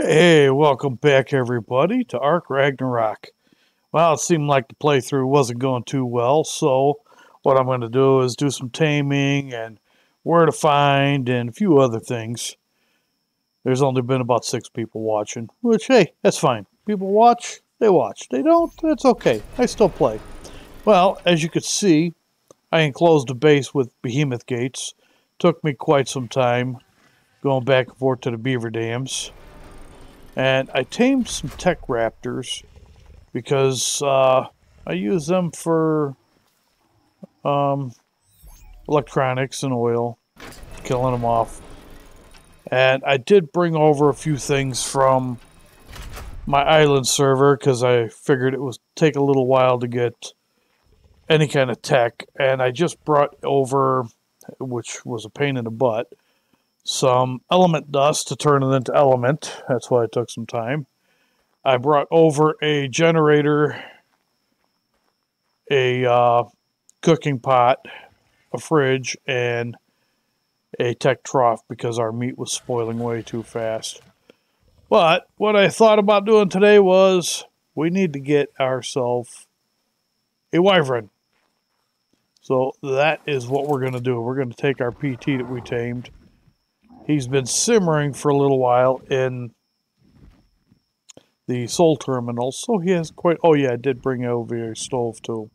Hey, welcome back, everybody, to Ark Ragnarok. Well, it seemed like the playthrough wasn't going too well, so what I'm going to do is do some taming and where to find and a few other things. There's only been about six people watching, which, hey, that's fine. People watch, they watch. They don't, that's okay. I still play. Well, as you could see, I enclosed a base with behemoth gates. Took me quite some time going back and forth to the beaver dams. And I tamed some Tek raptors because uh, I use them for um, electronics and oil, killing them off. And I did bring over a few things from my island server because I figured it would take a little while to get any kind of tech. And I just brought over, which was a pain in the butt, some element dust to turn it into element. That's why it took some time. I brought over a generator, a uh, cooking pot, a fridge, and a Tek trough because our meat was spoiling way too fast. But what I thought about doing today was we need to get ourselves a wyvern. So that is what we're going to do. We're going to take our PT that we tamed. He's been simmering for a little while in the soul terminal, so he has quite. Oh yeah, I did bring over a stove too.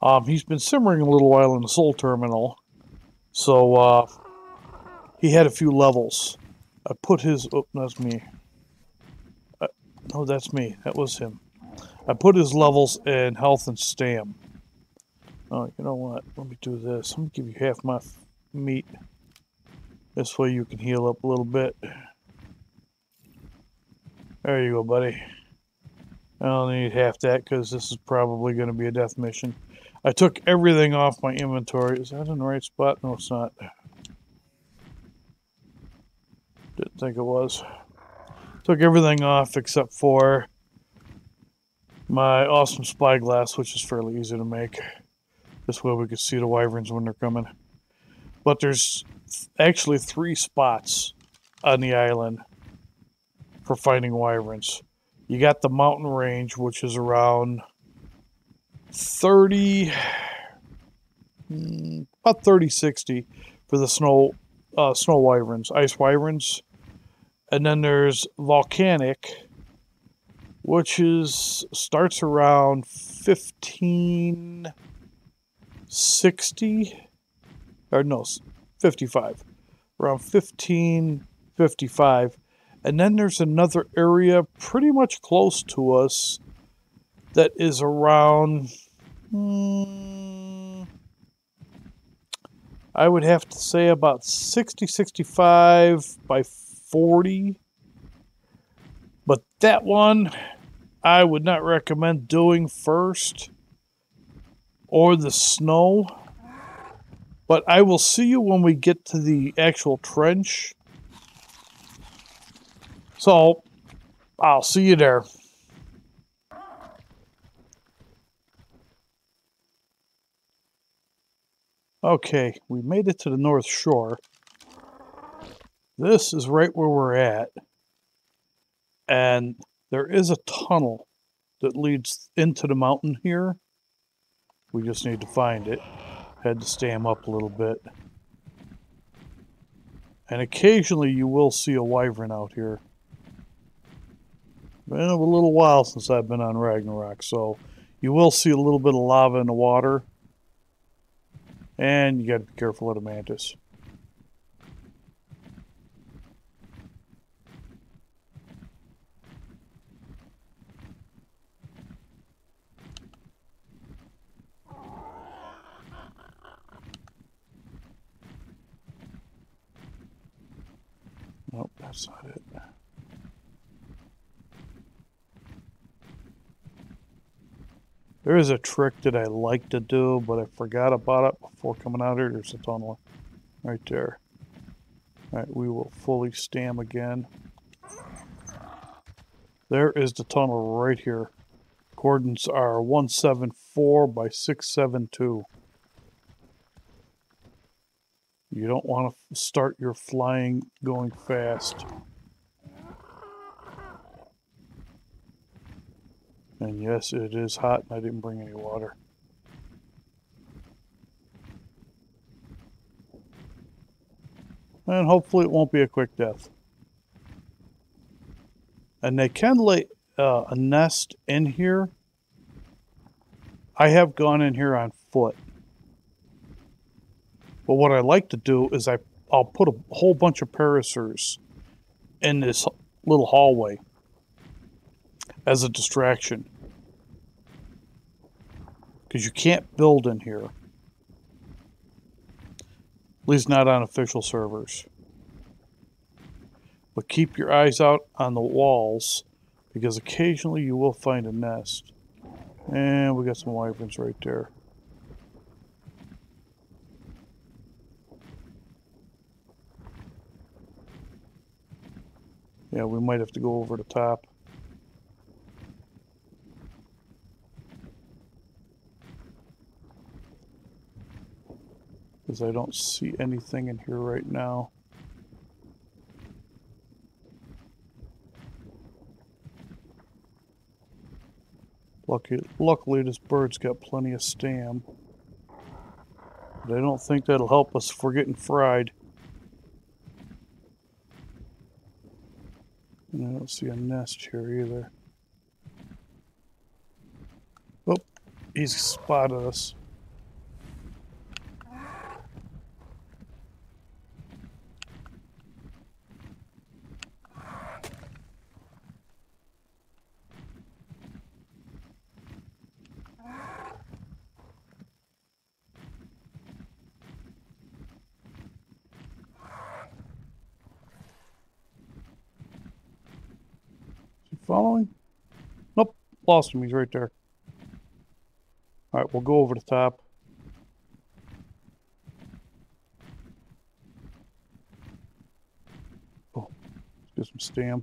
Um, he's been simmering a little while in the soul terminal, so uh, he had a few levels. I put his. Oh, that's me. Uh, no, that's me. That was him. I put his levels in health and stam. Oh, you know what? Let me do this. Let me give you half my meat. This way you can heal up a little bit. There you go, buddy. I don't need half that because this is probably going to be a death mission. I took everything off my inventory. Is that in the right spot? No, it's not. Didn't think it was. Took everything off except for my awesome spyglass, which is fairly easy to make. This way we can see the wyverns when they're coming. But there's actually three spots on the island for finding wyverns. You got the mountain range, which is around 30, mm, about 30, 60 for the snow, uh, snow wyverns, ice wyverns. And then there's volcanic, which is starts around 1560 or no 55 around 1555 and then there's another area pretty much close to us that is around hmm, I would have to say about 60 65 by 40 but that one I would not recommend doing first or the snow but I will see you when we get to the actual trench. So, I'll see you there. Okay, we made it to the North Shore. This is right where we're at. And there is a tunnel that leads into the mountain here. We just need to find it. Had to stam up a little bit. And occasionally you will see a wyvern out here. Been a little while since I've been on Ragnarok, so you will see a little bit of lava in the water. And you got to be careful of the mantis. Nope, that's not it. There is a trick that I like to do, but I forgot about it before coming out here. There's a tunnel right there. All right, we will fully stam again. There is the tunnel right here. Coordinates are 174 by 672. You don't want to start your flying going fast. And yes, it is hot and I didn't bring any water. And hopefully it won't be a quick death. And they can lay uh, a nest in here. I have gone in here on foot. But what I like to do is I, I'll put a whole bunch of parasaurs in this little hallway as a distraction. Because you can't build in here. At least not on official servers. But keep your eyes out on the walls because occasionally you will find a nest. And we got some wyverns right there. Yeah, we might have to go over the top. Because I don't see anything in here right now. Lucky, luckily, this bird's got plenty of stam. But I don't think that'll help us if we're getting fried. And I don't see a nest here either. Oh, he's spotted us. following? Nope, lost him. He's right there. All right, we'll go over the top. Oh, let's get some stam.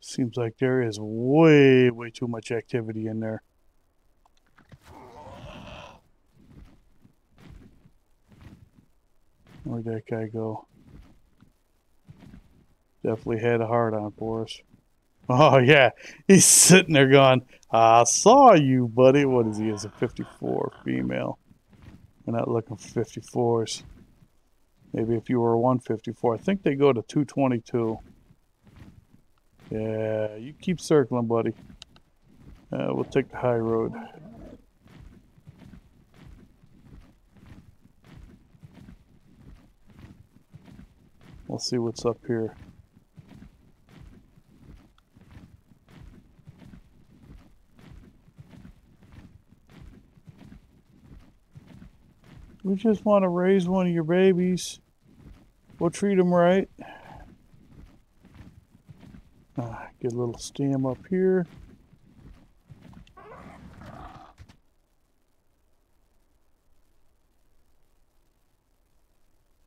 Seems like there is way, way too much activity in there. Where'd that guy go? Definitely had a heart on for us. Oh, yeah. He's sitting there going, I saw you, buddy. What is he? Is a 54 female. We're not looking for 54s. Maybe if you were a 154. I think they go to 222. Yeah, you keep circling, buddy. Uh, we'll take the high road. We'll see what's up here. We just want to raise one of your babies. We'll treat them right. Ah, get a little stem up here.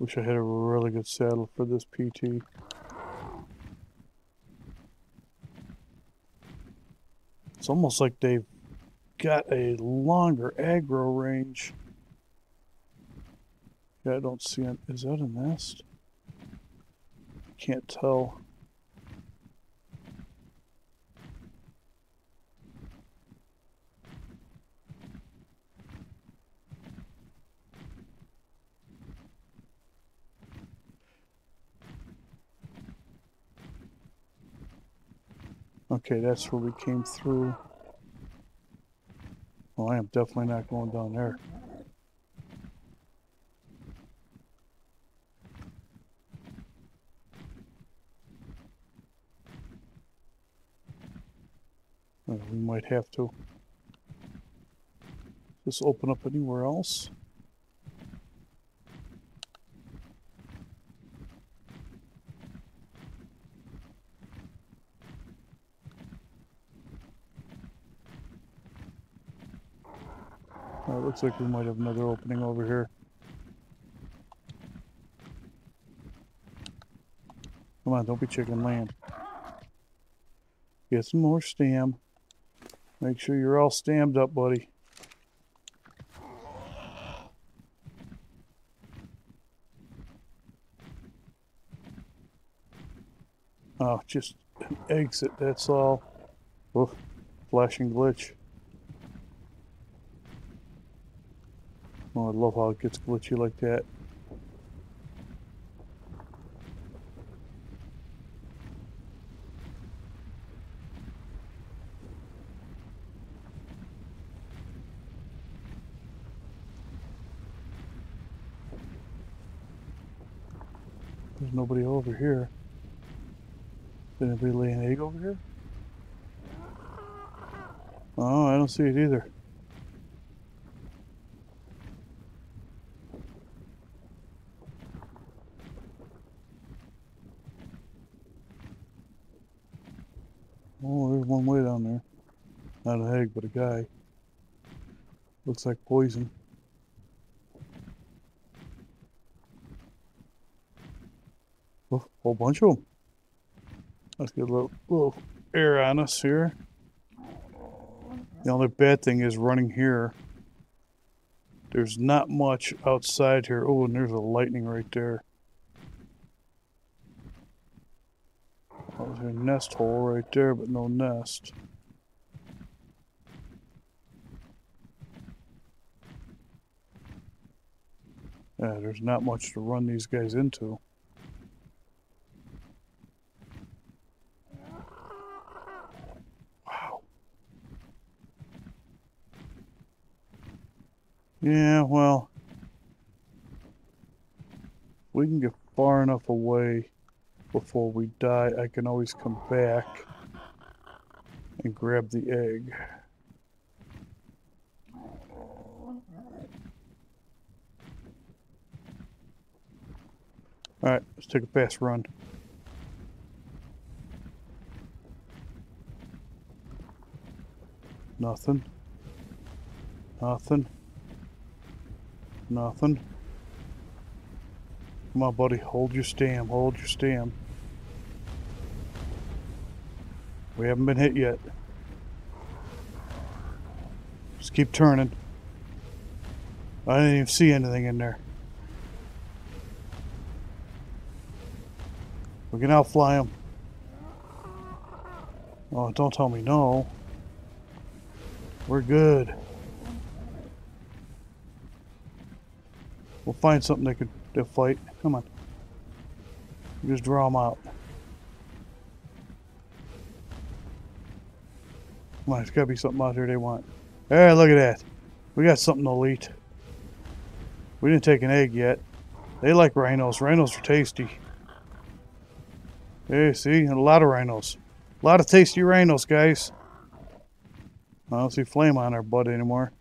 Wish I had a really good saddle for this PT. It's almost like they've got a longer aggro range. Yeah, I don't see it. Is that a nest? Can't tell. Okay, that's where we came through. Well, I am definitely not going down there. Uh, we might have to. Just open up anywhere else. Looks like we might have another opening over here. Come on, don't be chicken land. Get some more stam. Make sure you're all stammed up, buddy. Oh, just exit, that's all. Oof, flashing glitch. Oh, I love how it gets glitchy like that. There's nobody over here. Did anybody lay an egg over here? Oh, I don't see it either. Oh, there's one way down there. A guy. Looks like poison. Oh, whole bunch of them. Let's get a little, little air on us here. The only bad thing is running here. There's not much outside here. Oh, and there's a lightning right there. Oh, there's a nest hole right there, but no nest. Yeah, there's not much to run these guys into. Wow. Yeah, well, we can get far enough away before we die. I can always come back and grab the egg. Alright, let's take a fast run. Nothing. Nothing. Nothing. Come on, buddy. Hold your stam. Hold your stam. We haven't been hit yet. Just keep turning. I didn't even see anything in there. We can outfly them. Oh, don't tell me no. We're good. We'll find something they could fight. Come on. Just draw them out. Come on, there's got to be something out here they want. Hey, look at that. We got something elite. We didn't take an egg yet. They like rhinos. Rhinos are tasty. Hey, see? A lot of rhinos. A lot of tasty rhinos, guys. I don't see flame on our butt anymore.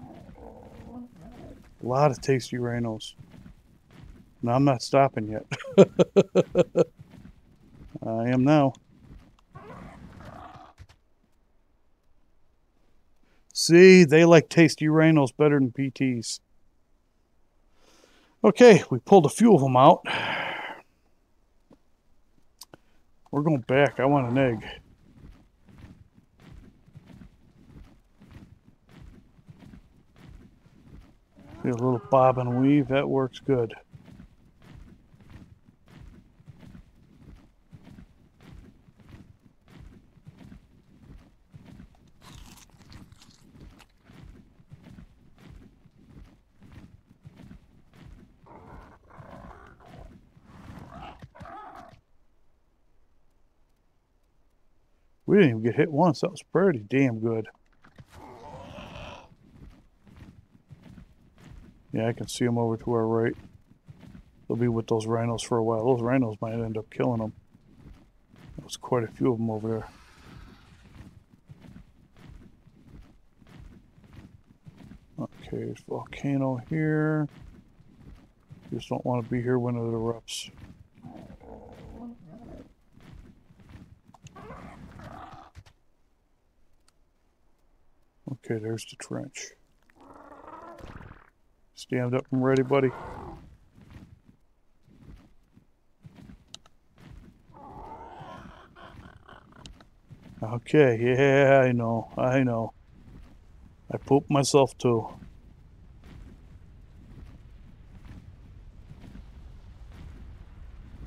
A lot of tasty rhinos. No, I'm not stopping yet. I am now. See, they like tasty rhinos better than PTs. Okay, we pulled a few of them out. We're going back. I want an egg. See a little bob and weave. That works good. We didn't even get hit once. That was pretty damn good. Yeah, I can see them over to our right. They'll be with those rhinos for a while. Those rhinos might end up killing them. There's quite a few of them over there. Okay, volcano here. Just don't want to be here when it erupts. Okay, there's the trench. Stand up and ready, buddy. Okay, yeah, I know, I know. I pooped myself too.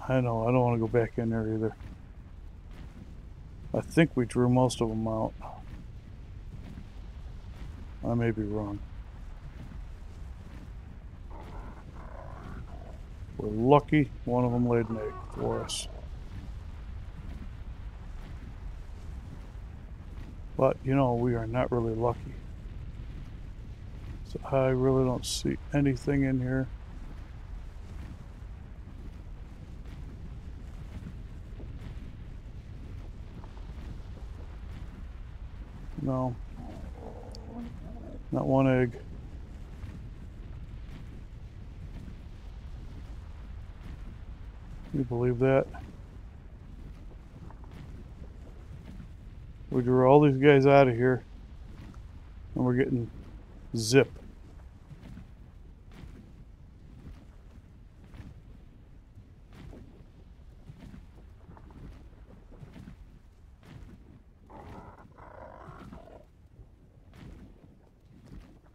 I know, I don't want to go back in there either. I think we drew most of them out. I may be wrong. We're lucky one of them laid an egg for us. But, you know, we are not really lucky. So I really don't see anything in here. No. Not one egg. You believe that? We drew all these guys out of here. And we're getting zip.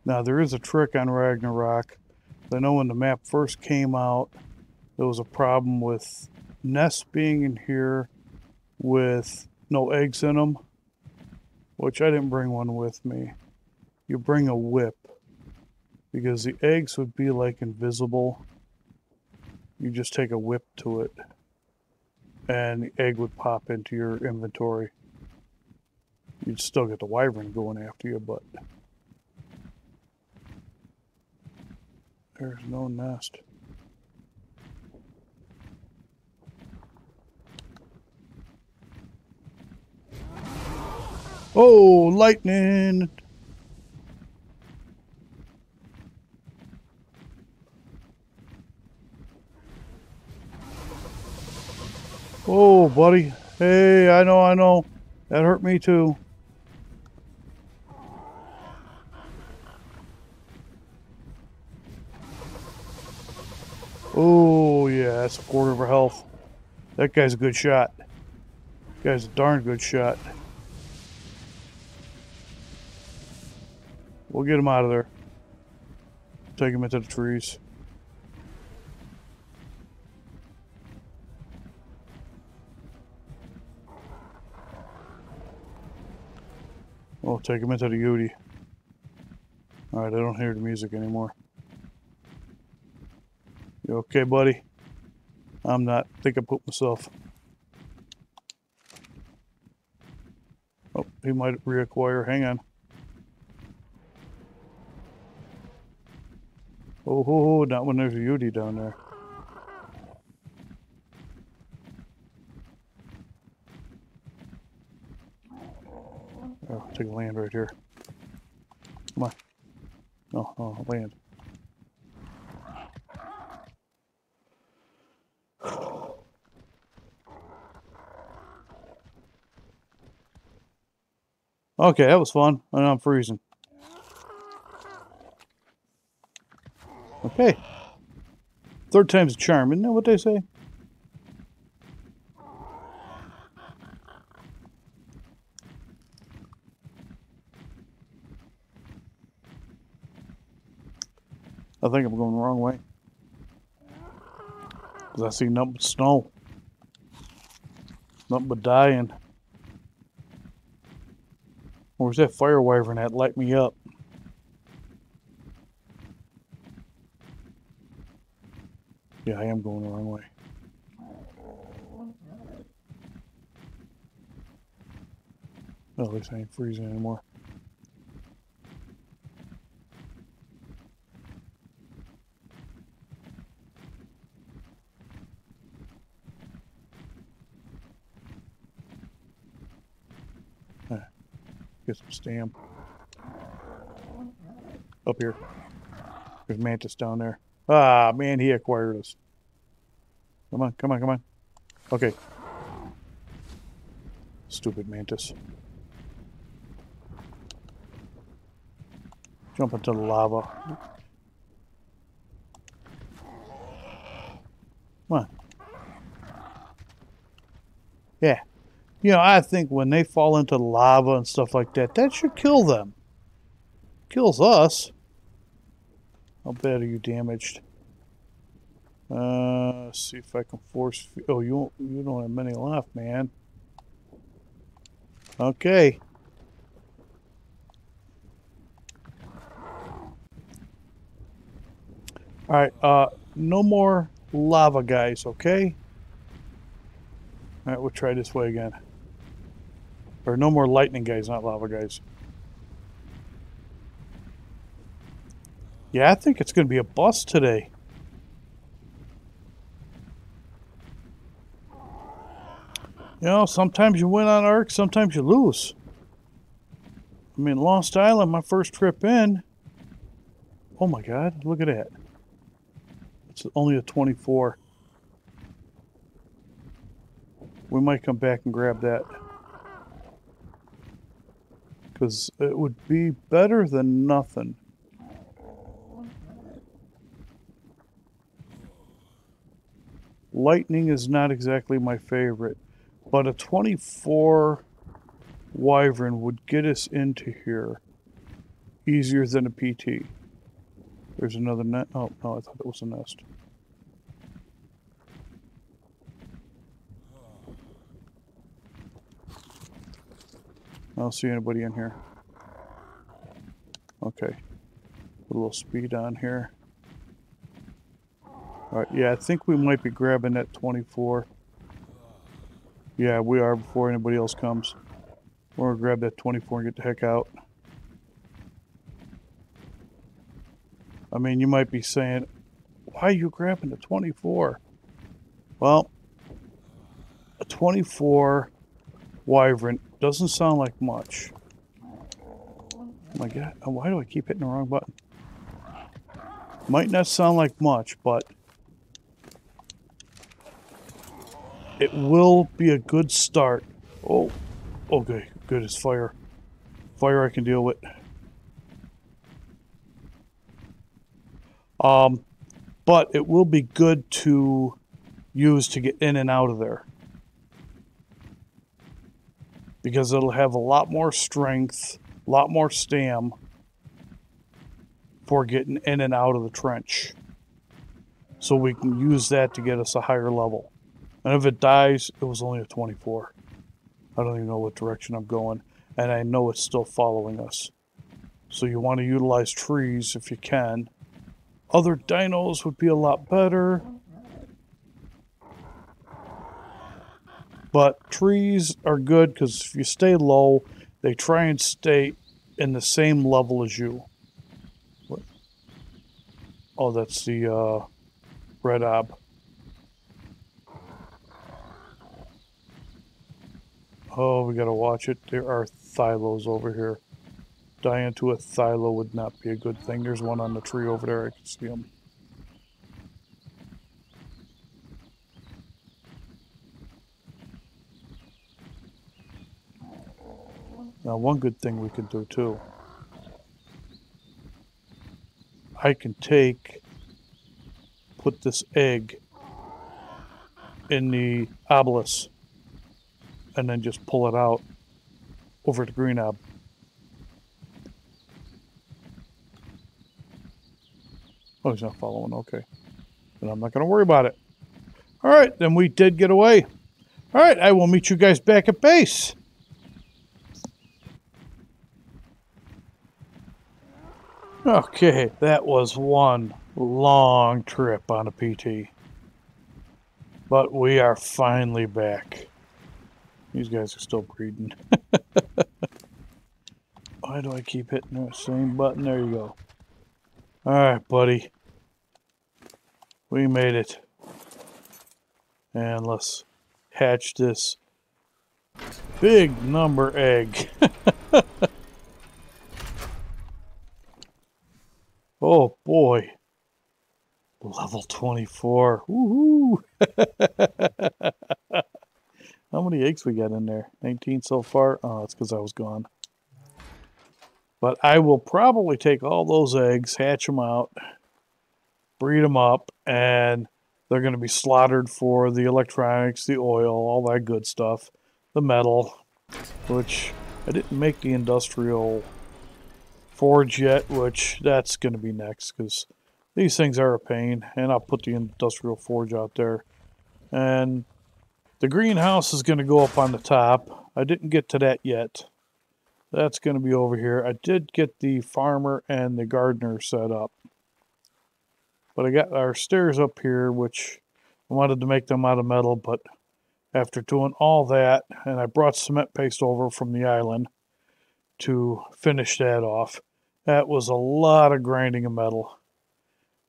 Now there is a trick on Ragnarok. I know when the map first came out, there was a problem with nests being in here with no eggs in them, which I didn't bring one with me. You bring a whip because the eggs would be like invisible. You just take a whip to it and the egg would pop into your inventory. You'd still get the wyvern going after you, but there's no nest. Oh, lightning! Oh, buddy. Hey, I know, I know. That hurt me too. Oh, yeah, that's a quarter of her health. That guy's a good shot. That guy's a darn good shot. We'll get him out of there. Take him into the trees. We'll take him into the Yuty. Alright, I don't hear the music anymore. You okay, buddy? I'm not. I think I put myself. Oh, he might reacquire. Hang on. Oh, ho, ho, not when there's a Yuty down there. Oh, take a land right here. Come on. No, oh, land. Okay, that was fun. And I'm freezing. Okay. Third time's a charm, isn't that what they say? I think I'm going the wrong way. Because I see nothing but snow. Nothing but dying. Where's that fire wyvern that light me up? Yeah, I am going the wrong way. Well, at least I ain't freezing anymore. Get some stam. Up here. There's mantis down there. Ah, man, he acquired us. Come on, come on, come on. Okay. Stupid mantis. Jump into the lava. Come on. Yeah. You know, I think when they fall into lava and stuff like that, that should kill them. Kills us. How bad are you damaged? Uh, see if I can force. Oh, you you don't have many left, man. Okay. All right, uh, no more lava guys, okay? All right, we'll try this way again. Or no more lightning guys, not lava guys. Yeah, I think it's going to be a bust today. You know, sometimes you win on Ark, sometimes you lose. I mean, Lost Island, my first trip in. Oh my God, look at that. It's only a 24. We might come back and grab that. Because it would be better than nothing. Lightning is not exactly my favorite. But a 24 Wyvern would get us into here easier than a PT. There's another net. Oh, no, I thought it was a nest. I don't see anybody in here. Okay. Put a little speed on here. Alright, yeah, I think we might be grabbing that 24. Yeah, we are before anybody else comes. We're gonna grab that 24 and get the heck out. I mean, you might be saying, why are you grabbing the 24? Well, a 24 Wyvern doesn't sound like much. Oh my god, why do I keep hitting the wrong button? Might not sound like much, but It will be a good start. Oh, okay, good. It's fire. Fire I can deal with. Um, but it will be good to use to get in and out of there. Because it'll have a lot more strength, a lot more stam for getting in and out of the trench. So we can use that to get us a higher level. And if it dies, it was only a 24. I don't even know what direction I'm going. And I know it's still following us. So you want to utilize trees if you can. Other dinos would be a lot better. But trees are good because if you stay low, they try and stay in the same level as you. Oh, that's the uh, red ob. Oh, we gotta watch it. There are thylos over here. Dying to a thylo would not be a good thing. There's one on the tree over there. I can see him. Now, one good thing we can do too. I can take, put this egg in the obelisk and then just pull it out over to Green Ob. Oh, he's not following. Okay. Then I'm not going to worry about it. All right, then we did get away. All right, I will meet you guys back at base. Okay, that was one long trip on a PT. But we are finally back. These guys are still breeding. Why do I keep hitting the same button? There you go. Alright, buddy. We made it. And let's hatch this big number egg. boy. Level 24. Woohoo! How many eggs we got in there? 19 so far? Oh, that's because I was gone. But I will probably take all those eggs, hatch them out, breed them up, and they're going to be slaughtered for the electronics, the oil, all that good stuff. The metal, which I didn't make the industrial forge yet, which that's going to be next because these things are a pain. And I'll put the industrial forge out there. And The greenhouse is going to go up on the top. I didn't get to that yet. That's going to be over here. I did get the farmer and the gardener set up. But I got our stairs up here, which I wanted to make them out of metal, but after doing all that, and I brought cement paste over from the island to finish that off. That was a lot of grinding of metal.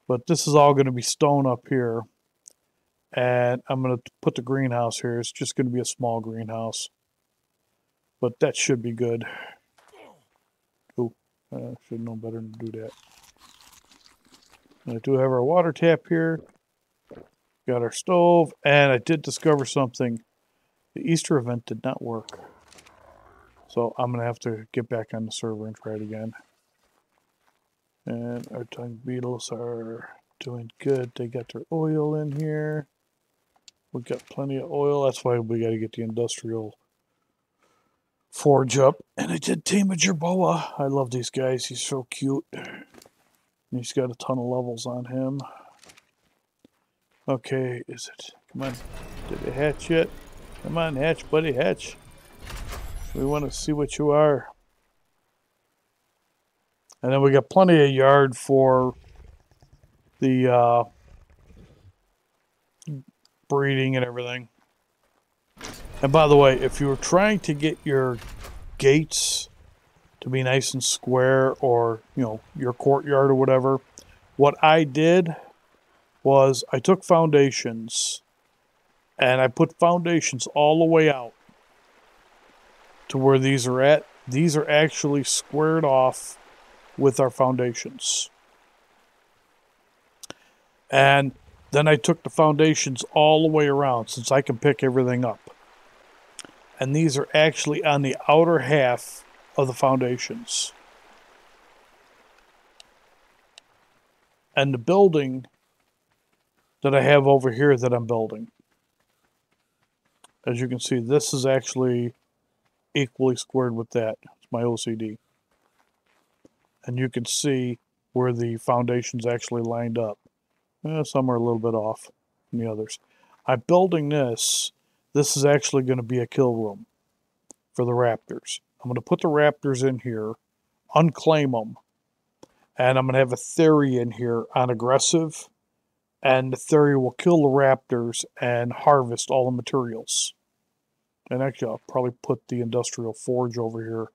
But this is all going to be stone up here. And I'm going to put the greenhouse here. It's just going to be a small greenhouse. But that should be good. Oh, I should know better than do that. I do have our water tap here. Got our stove. And I did discover something. The Easter event did not work. So I'm going to have to get back on the server and try it again. And our dung beetles are doing good. They got their oil in here. We've got plenty of oil. That's why we got to get the industrial forge up. And I did tame a jerboa. I love these guys. He's so cute. And he's got a ton of levels on him. Okay, is it? Come on. Did it hatch yet? Come on, hatch, buddy, hatch. We want to see what you are. And then we got plenty of yard for the uh, breeding and everything. And by the way, if you were trying to get your gates to be nice and square or, you know, your courtyard or whatever, what I did was I took foundations and I put foundations all the way out to where these are at. These are actually squared off with our foundations. And then I took the foundations all the way around since I can pick everything up. And these are actually on the outer half of the foundations. And the building that I have over here that I'm building. As you can see, this is actually equally squared with that. It's my OCD. And you can see where the foundations actually lined up. Eh, some are a little bit off from the others. I'm building this. This is actually going to be a kill room for the raptors. I'm going to put the raptors in here, unclaim them, and I'm going to have a theory in here on aggressive, and the theory will kill the raptors and harvest all the materials. And actually, I'll probably put the industrial forge over here.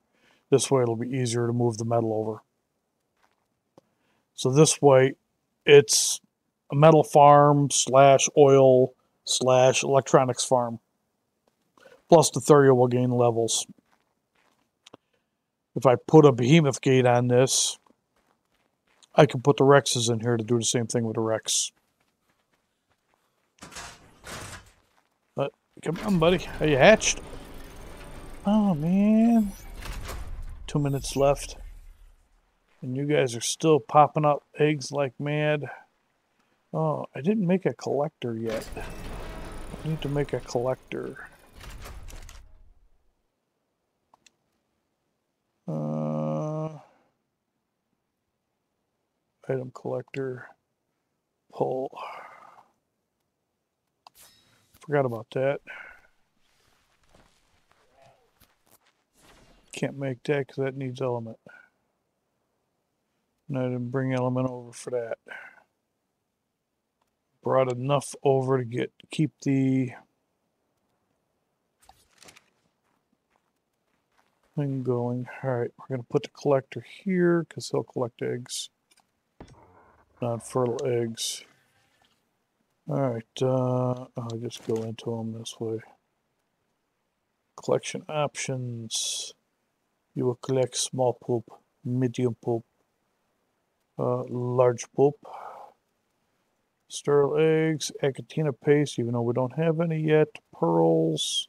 This way it'll be easier to move the metal over. So this way, it's a metal farm slash oil slash electronics farm. Plus the Thuria will gain levels. If I put a behemoth gate on this, I can put the Rexes in here to do the same thing with the Rex. Come on, buddy. Are you hatched? Oh, man. Two minutes left. And you guys are still popping up eggs like mad. Oh, I didn't make a collector yet. I need to make a collector. Uh, item collector. Pull. Forgot about that. Can't make that because that needs element. And I didn't bring element over for that. Brought enough over to get keep the thing going. Alright, we're going to put the collector here because he'll collect eggs. Non fertile eggs. Alright, uh, I'll just go into them this way. Collection options. You will collect small poop, medium poop, uh, large poop, sterile eggs, Achatina paste, even though we don't have any yet, pearls.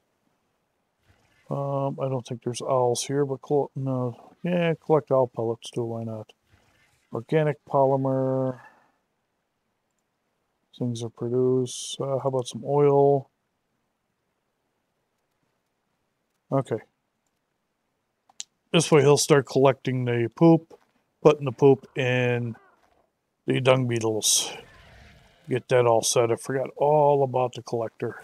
Um, I don't think there's owls here, but no, yeah, collect owl pellets too, why not? Organic polymer, things are produced. Uh, how about some oil? Okay. This way he'll start collecting the poop, putting the poop in the dung beetles. Get that all set. I forgot all about the collector.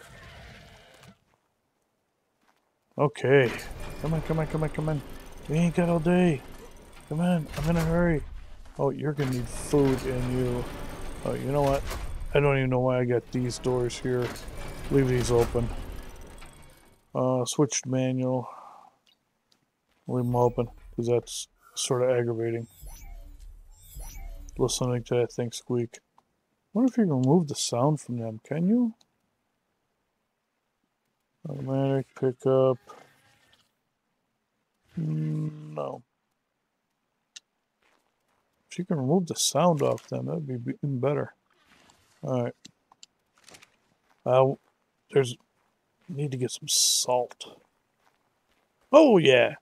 Okay. Come on, come on, come on, come on. We ain't got all day. Come on, I'm in a hurry. Oh, you're gonna need food in you. Oh, you know what? I don't even know why I got these doors here. Leave these open. Uh, switched manual. Leave them open, because that's sort of aggravating. Listening to that thing squeak. wonder if you can remove the sound from them. Can you? Automatic pickup. Mm, no. If you can remove the sound off them, that'd be even better. Alright. Uh, there's... Need to get some salt. Oh, yeah!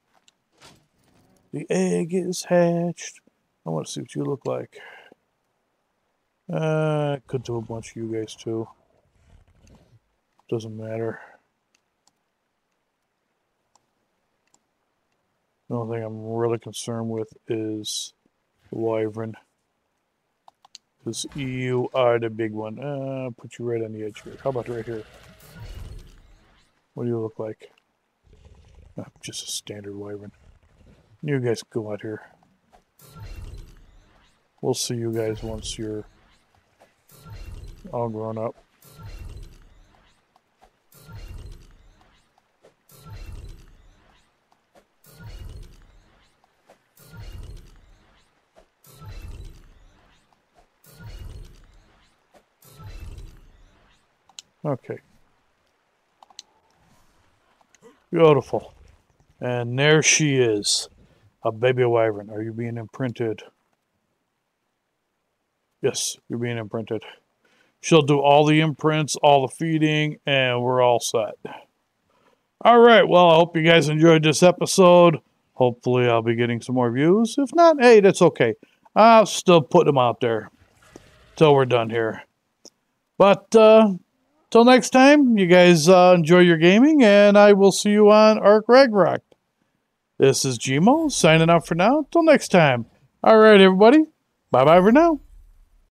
The egg is hatched. I want to see what you look like. Uh, could do a bunch of you guys, too. Doesn't matter. The only thing I'm really concerned with is Wyvern. Because you are the big one. Uh, put you right on the edge here. How about right here? What do you look like? Uh, just a standard Wyvern. You guys go out here. We'll see you guys once you're all grown up. Okay. Beautiful. And there she is. A baby wyvern. Are you being imprinted? Yes, you're being imprinted. She'll do all the imprints, all the feeding, and we're all set. All right, well, I hope you guys enjoyed this episode. Hopefully, I'll be getting some more views. If not, hey, that's okay. I'll still put them out there till we're done here. But uh, till next time, you guys uh, enjoy your gaming, and I will see you on Ark Ragnarok. This is GEMO signing out for now. Till next time. All right, everybody. Bye bye for now.